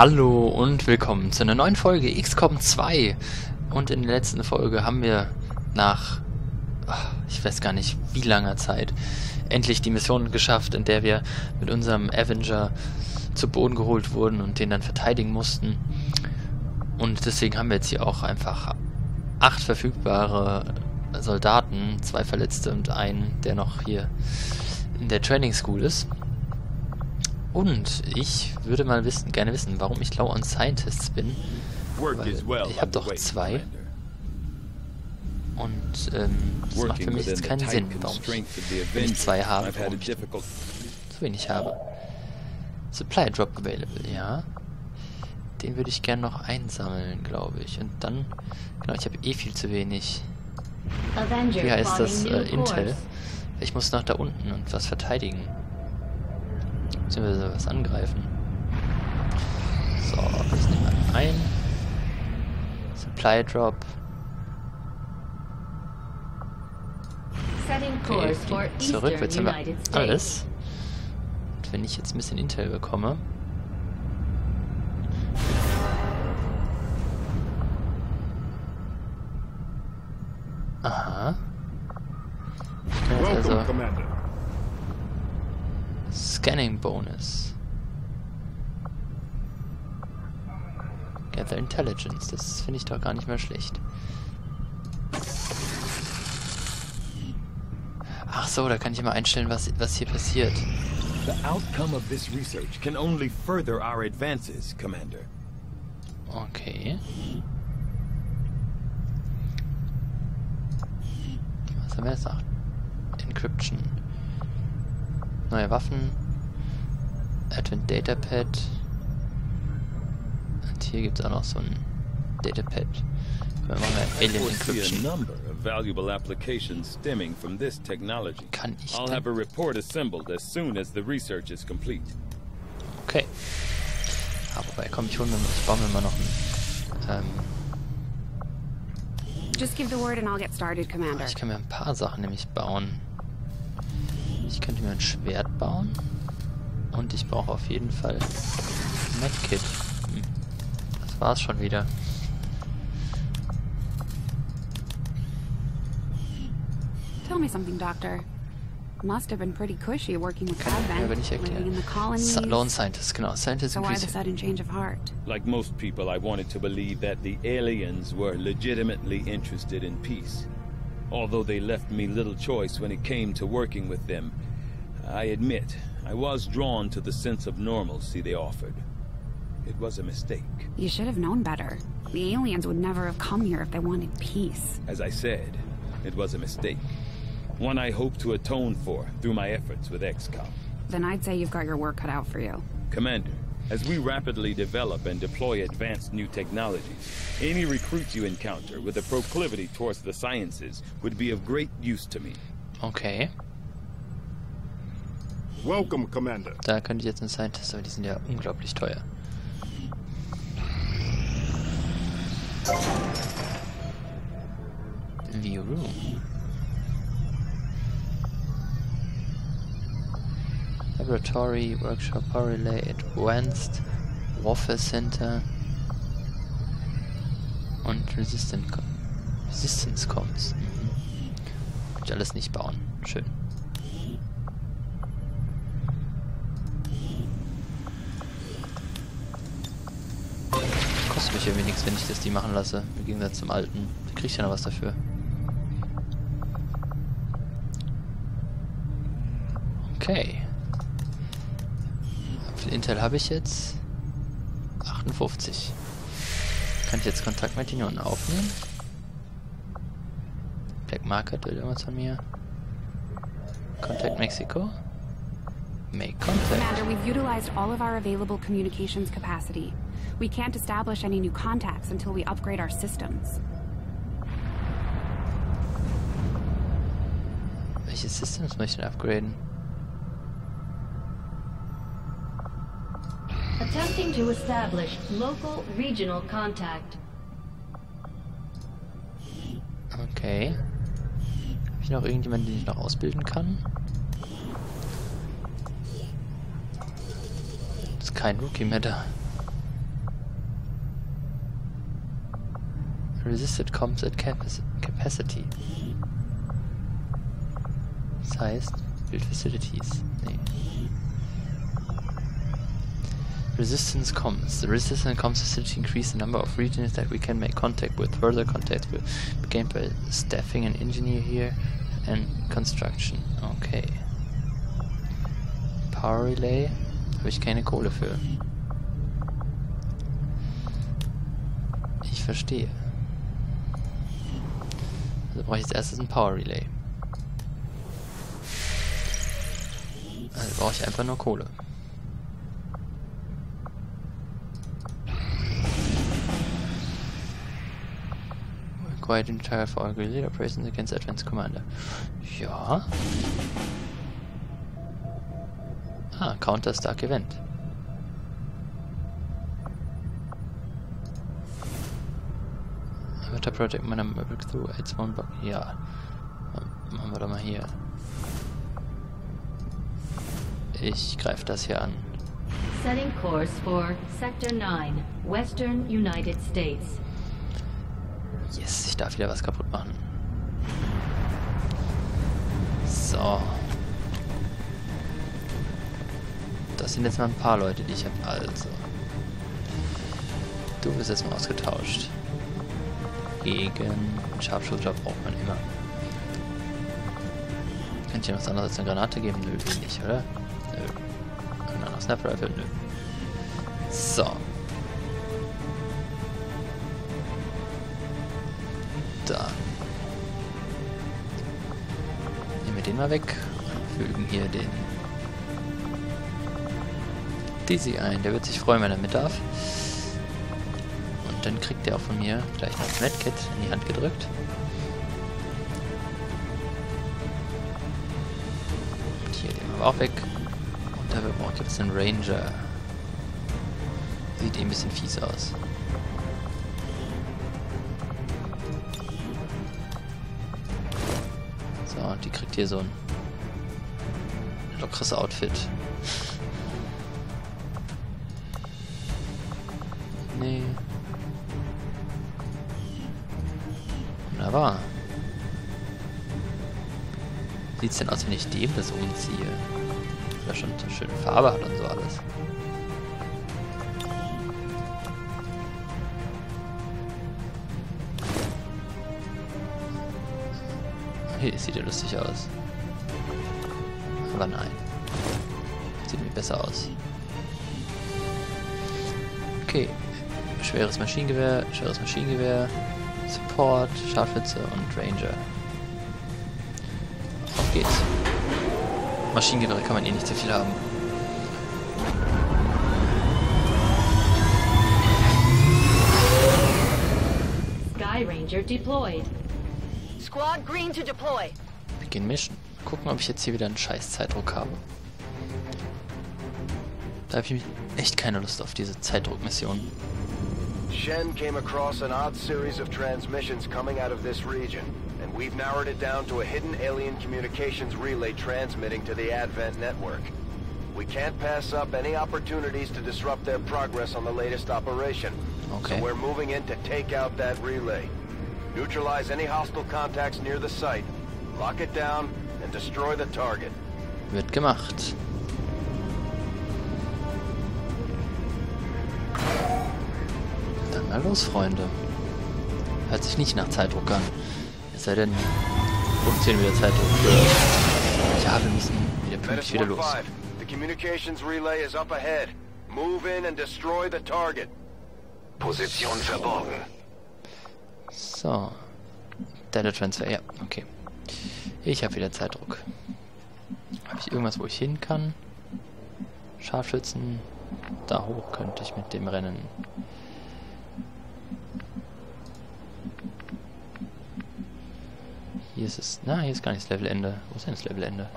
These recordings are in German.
Hallo und willkommen zu einer neuen Folge XCOM 2. Und in der letzten Folge haben wir nach, ich weiß gar nicht wie langer Zeit, endlich die Mission geschafft, in der wir mit unserem Avenger zu Boden geholt wurden und den dann verteidigen mussten. Und deswegen haben wir jetzt hier auch einfach acht verfügbare Soldaten, zwei Verletzte und einen, der noch hier in der Training School ist. Und ich würde mal wissen, gerne wissen, warum ich Low on Scientists bin. Weil ich habe doch zwei. Und ähm, das macht für mich jetzt keinen Sinn, warum ich, wenn ich zwei habe, warum ich zu wenig habe. Supply Drop Available, ja. Den würde ich gerne noch einsammeln, glaube ich. Und dann, genau, ich habe eh viel zu wenig. Wie heißt das? Äh, Intel. Ich muss nach da unten und was verteidigen. Beziehungsweise was angreifen. So, das nehmen wir ein. Supply Drop. Okay, zurück, jetzt haben wir alles. Und wenn ich jetzt ein bisschen Intel bekomme. Bonus. Gather Intelligence, das finde ich doch gar nicht mehr schlecht. Ach so, da kann ich immer einstellen, was, was hier passiert. The outcome of this research can only further our advances, Commander. Okay. Was haben wir jetzt noch? Encryption. Neue Waffen. Advent Datapad. Und hier gibt es auch noch so ein Datapad. Wir machen wir Alien Encryption. valuable applications stemming from this technology. Kann ich I'll have a report assembled as soon as the research is complete. Okay. Aber wobei, komm, ich hole mir, ich baue mir mal noch ein, ähm, Just give the word and I'll get started, Commander. Ich kann mir ein paar Sachen nämlich bauen. Ich könnte mir ein Schwert bauen. Und ich brauche auf jeden Fall Medkit. Hm. Das war's schon wieder. Tell me something, Doctor. Must have been pretty cushy working with Advent, living in the colonies. Lone scientist, genau. Scientist so why the sudden change of heart? Like most people, I wanted to believe that the aliens were legitimately interested in peace. Although they left me little choice when it came to working with them, I admit I was drawn to the sense of normalcy they offered. It was a mistake. You should have known better. The aliens would never have come here if they wanted peace. As I said, it was a mistake. One I hope to atone for through my efforts with XCOM. Then I'd say you've got your work cut out for you. Commander, as we rapidly develop and deploy advanced new technologies, any recruit you encounter with a proclivity towards the sciences would be of great use to me. Okay. Welcome, Commander. Da könnte ich jetzt einen Scientist, aber die sind ja unglaublich teuer. View Room. Laboratory, Workshop, Relay, Advanced, Warfare Center und Resistance Comms. Mhm. Kann ich alles nicht bauen. Schön. Kostet mich irgendwie nichts, wenn ich das die machen lasse. Im Gegensatz zum alten. Da krieg ich ja noch was dafür. Okay. Wie viel Intel habe ich jetzt? 58. Kann ich jetzt Kontakt mit den unten aufnehmen? Black Market will irgendwas von mir. Contact Mexico. Make contact. Commander, we've utilized all of our available communications capacity. We can't establish any new contacts until we upgrade our systems. Welche Systems möchten upgraden? Attempting to establish local regional contact. Okay. Habe ich noch irgendjemanden, den ich noch ausbilden kann? Ist kein Rookie mehr da. Resisted comms at capac capacity. Das build facilities. Resistance comms. The resistance comms facility increase the number of regions that we can make contact with. Further contacts will be gained by staffing an engineer here and construction. Okay. Power Relay. Habe ich keine Kohle für. Ich verstehe. Also brauche ich als erstes ein Power Relay. Also brauche ich einfach nur Kohle. Required entire for guerrilla operations against Advanced Commander. Ja. Ah, Counter Stark Event. Avatar Project meiner Breakthrough Aids One Block. Ja. Machen wir doch mal hier. Ich greife das hier an. Setting course for Sector 9, Western United States. Yes, ich darf wieder was kaputt machen. So. Das sind jetzt mal ein paar Leute, die ich habe. Also. Du bist jetzt mal ausgetauscht. Gegen Scharfschützer braucht man immer. Könnte ich noch was anderes als eine Granate geben? Nö, will nicht, oder? Nö. Dann noch Sniper Rifle? Nö. So. Da. Nehmen wir den mal weg und fügen hier den Dizzy ein. Der wird sich freuen, wenn er mit darf. Und dann kriegt er auch von mir gleich noch das Medkit in die Hand gedrückt. Und hier den wir auch weg. Und da braucht jetzt einen Ranger. Sieht eh ein bisschen fies aus. So, und die kriegt hier so ein lockeres Outfit. Wunderbar. Sieht's denn aus, wenn ich dem das umziehe? Ja, schon so schöne Farbe hat und so alles. Hier sieht ja lustig aus. Aber nein. Sieht mir besser aus. Okay. Schweres Maschinengewehr, schweres Maschinengewehr, Support, Scharfschütze und Ranger. Auf geht's. Maschinengewehre kann man eh nicht so viel haben. Sky Ranger deployed. Squad green to deploy. Beginn Mission. Gucken, ob ich jetzt hier wieder einen scheiß Zeitdruck habe. Da habe ich echt keine Lust auf diese Zeitdruckmission. Shen came across an odd series of transmissions coming out of this region, and we've narrowed it down to a hidden alien communications relay transmitting to the Advent network. We can't pass up any opportunities to disrupt their progress on the latest operation. Okay. So we're moving in to take out that relay. Neutralize any hostile contacts near the site, lock it down, and destroy the target. Wird gemacht. Mal los, Freunde. Hört sich nicht nach Zeitdruck an. Es sei denn, produzieren wieder Zeitdruck für... Ja, wir müssen wieder pünktlich wieder los. 1-5, the communications relay is up ahead. Move in and destroy the target. Position verborgen. So. Data Transfer, ja, okay. Ich habe wieder Zeitdruck. Habe ich irgendwas, wo ich hin kann? Scharfschützen. Da hoch könnte ich mit dem rennen. Hier ist es. Na, hier ist gar nicht das Levelende. Wo ist denn das Levelende?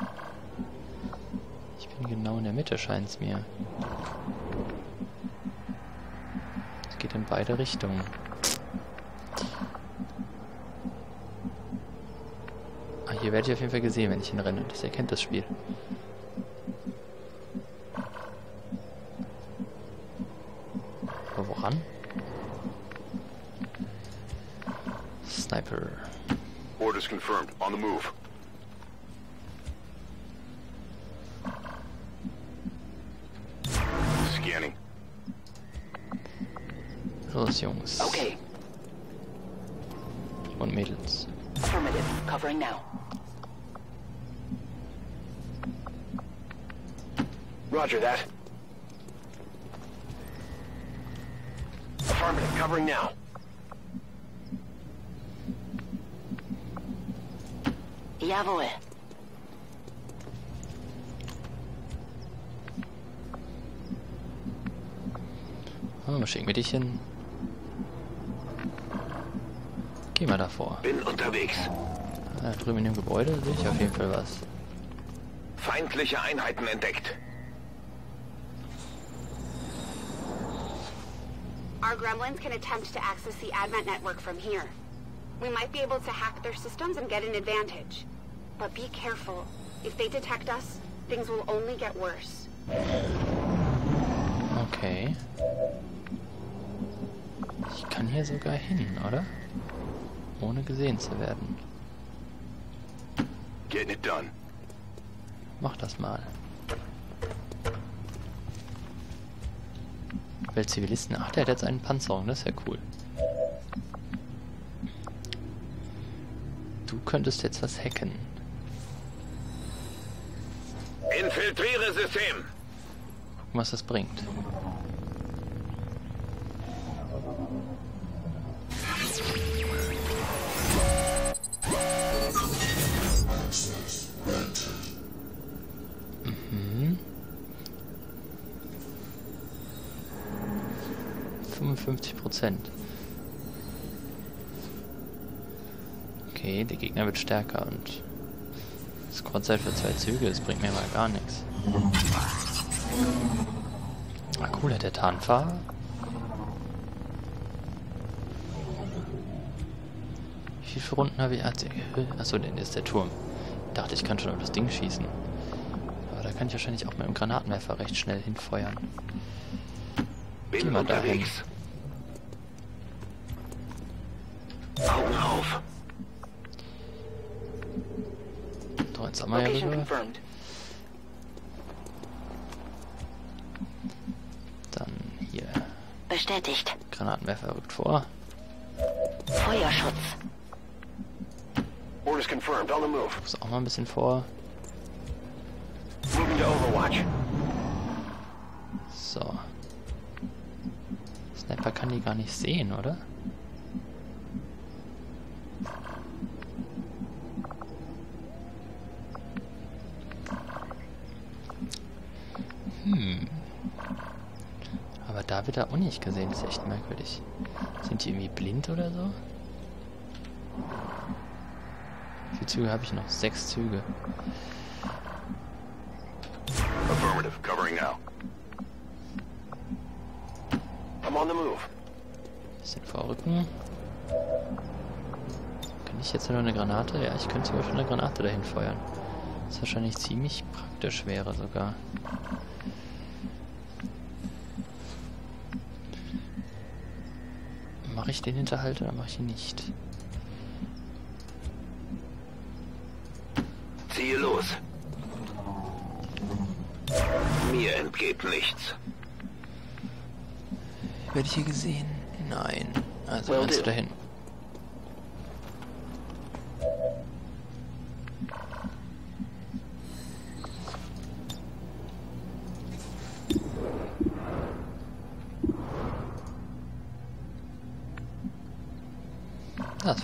Ich bin genau in der Mitte, scheint es mir. Es geht in beide Richtungen. Ah, hier werde ich auf jeden Fall gesehen, wenn ich hinrenne. Das erkennt das Spiel. Aber woran? Sniper. Orders confirmed. On the move. Scanning. Los, Jungs. Okay, Und Mädels. affirmative. Covering now. Roger that. Affirmative, covering now. Jawohl. Oh, schicken wir dich hin. Geh mal davor. Bin unterwegs. Da drüben in dem Gebäude sehe ich auf jeden Fall was. Feindliche Einheiten entdeckt. Our gremlins can attempt to access the Advent network from here. We might be able to hack their systems and get an advantage. But be careful. If they detect us, things will only get worse. Okay. Ich kann hier sogar hin, oder? Ohne gesehen zu werden. Getting it done. Mach das mal. Weltzivilisten. Ach, der hat jetzt eine Panzerung. Das ist ja cool. Du könntest jetzt was hacken. Infiltriere System. Was das bringt. Mhm. 55 Prozent. Okay, der Gegner wird stärker und Squadzeit für zwei Züge, das bringt mir mal gar nichts. Ah, cool, hat der Tarnfahrer? Wie viele Runden habe ich? Achso, denn ist der Turm. Ich dachte, ich kann schon auf das Ding schießen. Aber da kann ich wahrscheinlich auch mit dem Granatenwerfer recht schnell hinfeuern. Geh Bin mal dahin. unterwegs. Augen auf. Jetzt ja Location rüber. confirmed. Dann hier. Bestätigt. Granatenwerfer rückt vor. Feuerschutz. Orders confirmed, on the move. Muss auch mal ein bisschen vor. Moving to Overwatch. So. Sniper kann die gar nicht sehen, oder? Hm. Da auch nicht gesehen, das ist echt merkwürdig. Sind die irgendwie blind oder so? Wie viele Züge habe ich noch? Sechs Züge. Affirmative. Covering now. I'm on the move. Bisschen vorrücken. Kann ich jetzt noch eine Granate? Ja, ich könnte sogar schon eine Granate dahin feuern. Das wahrscheinlich ziemlich praktisch wäre sogar. Mache ich den Hinterhalt oder mache ich ihn nicht? Ziehe los. Mir entgeht nichts. Werde ich hier gesehen? Nein. Also rennst du dahin.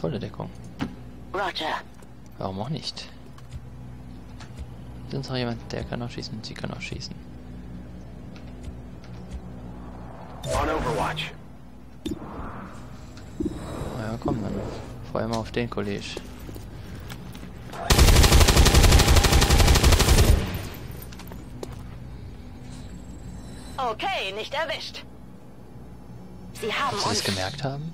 Volle Deckung. Roger. Warum auch nicht? Ist uns noch jemand, der kann auch schießen? Sie kann auch schießen. On Overwatch. Ja, komm dann. Feuer mal auf den Kollege. Okay, nicht erwischt. Sie haben Ob Sie uns... gemerkt haben?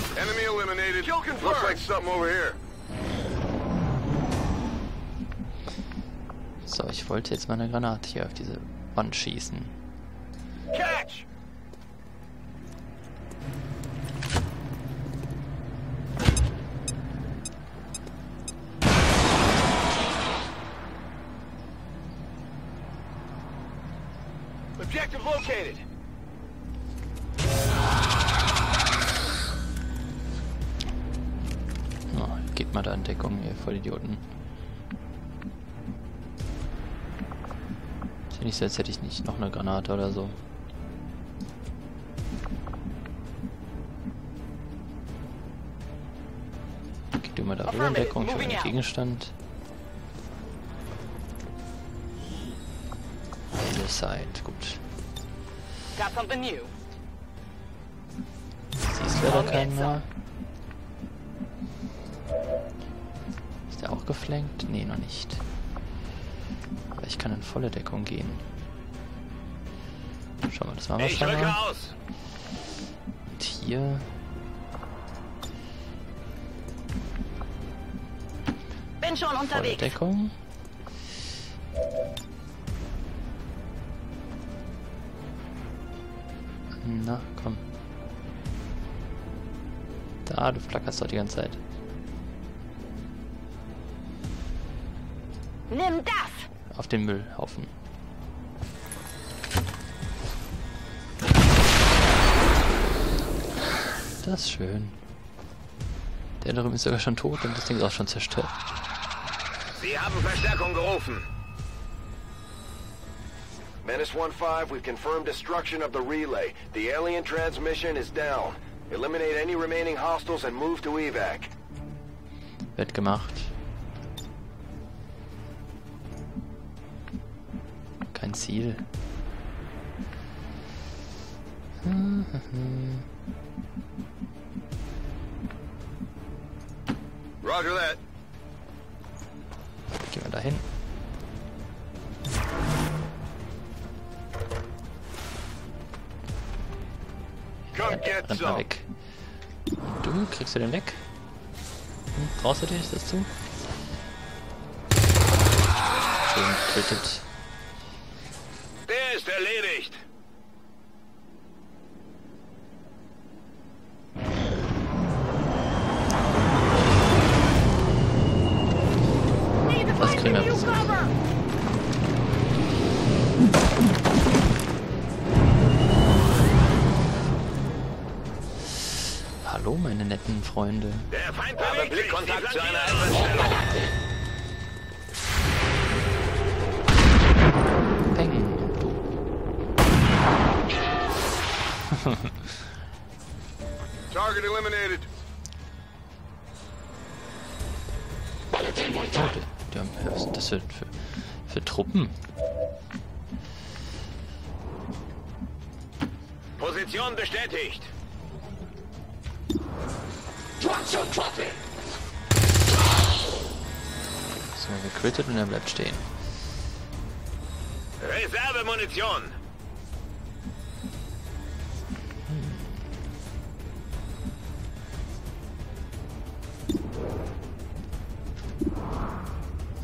Schön. Ach, beide tot. Enemy eliminated. Kill confirmed. Looks like something over here. So, ich wollte jetzt mal eine Granate hier auf diese Wand schießen. Catch! So, als hätte ich nicht noch eine Granate oder so. Geht mal da rüber in Deckung, ich habe einen Gegenstand. Other side, gut. New. Siehst leider keinen mehr. Ist der auch geflankt? Nee, noch nicht. Aber ich kann in volle Deckung gehen. Schau mal, das war Ich wahrscheinlich. rücke aus. Und hier. Bin schon Volle unterwegs. Deckung. Na, komm. Da, du flackerst doch die ganze Zeit. Nimm das! Auf den Müllhaufen. Das ist schön. Der drüben ist sogar schon tot und das Ding ist auch schon zerstört. Sie haben Verstärkung gerufen. Menace 1-5, we've confirmed destruction of the relay. The alien transmission is down. Eliminate any remaining hostiles and move to evac. Wird gemacht. Kein Ziel. Roger that. Gehen wir da hin. Come get Rennt mal weg. Du, kriegst du den weg? Hm, brauchst du dich das zu? Schön getötet. Habe Blickkontakt zu einer Einsatzstellung. Peng. Target eliminated. Oh, die, die haben, was sind das für, für, für Truppen? Position bestätigt. So, gecrittet und er bleibt stehen. Reservemunition.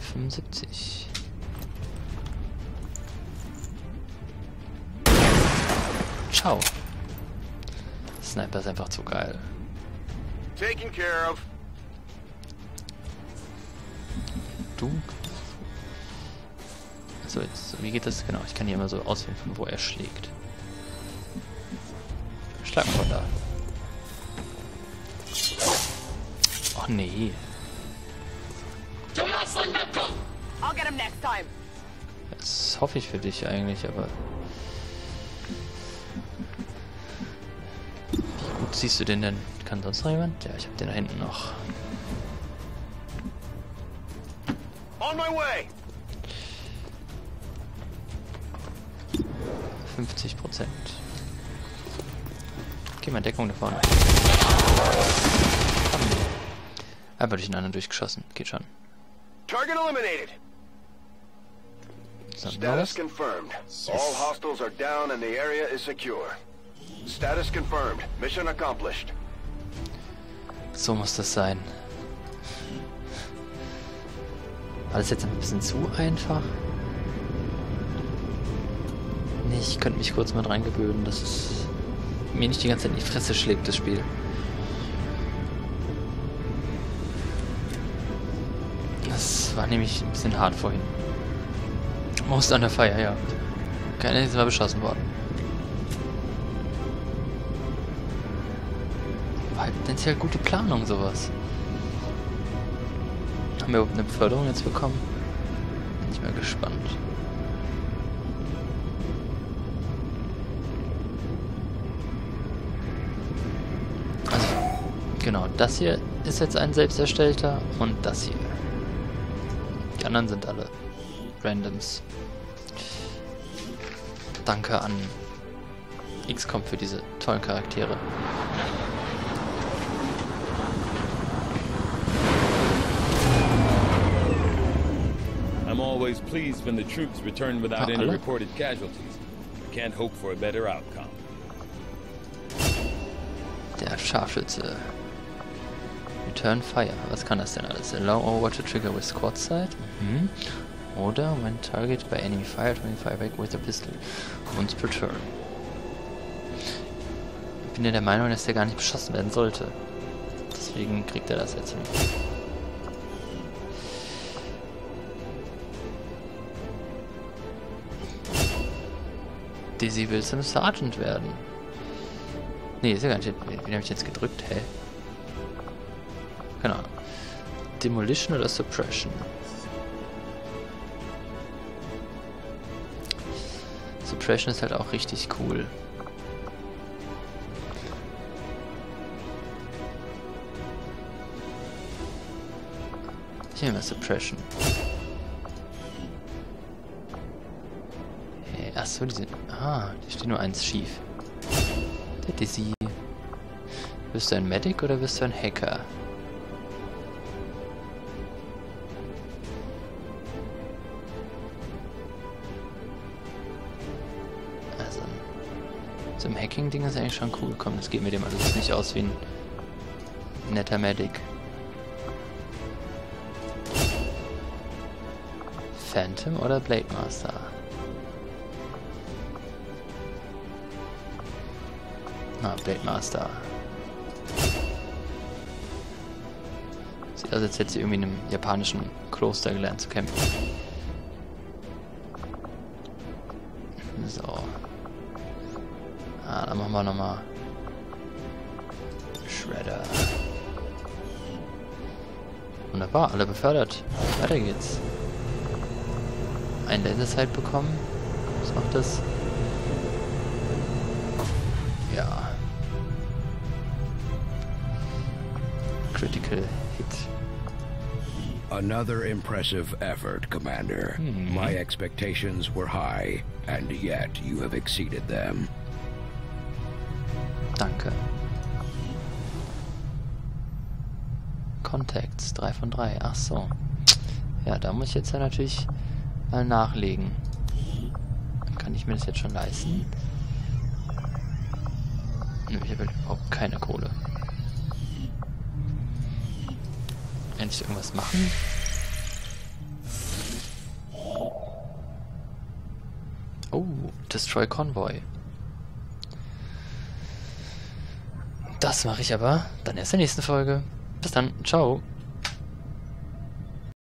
Fünfundsiebzig. Ciao. Sniper ist einfach zu geil. Taken care of. So, jetzt, wie geht das? Genau, ich kann hier immer so auswählen, von wo er schlägt. Schlag mal da. Oh nee. I'll get him next time. Das hoffe ich für dich eigentlich, aber. Wie gut siehst du den denn? Kann sonst noch jemand? Ja, ich hab den da hinten noch. On my way. 50 Prozent. Geh mal Deckung da vorne. Einfach durch den anderen durchgeschossen. Geht schon. Target eliminated. Status confirmed. All hostiles are down and the area is secure. Status confirmed. Mission accomplished. So muss das sein. War das jetzt ein bisschen zu einfach? Ich könnte mich kurz mal dran gewöhnen, dass es mir nicht die ganze Zeit in die Fresse schlägt, das Spiel. Das war nämlich ein bisschen hart vorhin. Most under fire, ja. Keiner ist mal beschossen worden. War halt tendenziell gute Planung, sowas. Haben wir überhaupt eine Beförderung jetzt bekommen? Bin ich mal gespannt. Genau, das hier ist jetzt ein selbsterstellter und das hier. Die anderen sind alle Randoms. Danke an XCOM für diese tollen Charaktere. I'm always pleased when the troops return without any reported casualties. I can't hope for a better outcome. Der Scharfschütze. Return Fire. Was kann das denn alles? Allow over to trigger with squad sight. Mhm. Oder when targeted by enemy fire, turning fire back with a pistol. Once per turn. Ich bin ja der Meinung, dass der gar nicht beschossen werden sollte. Deswegen kriegt er das jetzt hin. Dizzy will zum Sergeant werden. Nee, ist ja gar nicht. Wen habe ich jetzt gedrückt? Hä? Keine Demolition oder Suppression? Suppression ist halt auch richtig cool. Ich nehme Suppression. Hey, achso, die sind. Ah, die steht nur eins schief. Der Dizzy. Bist du ein Medic oder bist du ein Hacker? Hacking-Ding ist eigentlich schon cool. Komm, das geht mit dem alles nicht aus wie ein netter Medic. Phantom oder Blade Master? Ah, Blade Master. Sieht aus, als hätte sie irgendwie in einem japanischen Kloster gelernt zu kämpfen. Dann machen wir nochmal Shredder. Wunderbar, alle befördert. Weiter geht's. Ein Laserzeit bekommen. Was macht das? Ja. Critical Hit. Another impressive effort, Commander. My expectations were high, and yet you have exceeded them. Danke. Contacts, 3 von 3. Ach so. Ja, da muss ich jetzt ja natürlich mal nachlegen. Kann ich mir das jetzt schon leisten? Ich habe überhaupt keine Kohle. Endlich irgendwas machen? Oh, Destroy Convoy. Das mache ich aber dann erst in der nächsten Folge. Bis dann, ciao.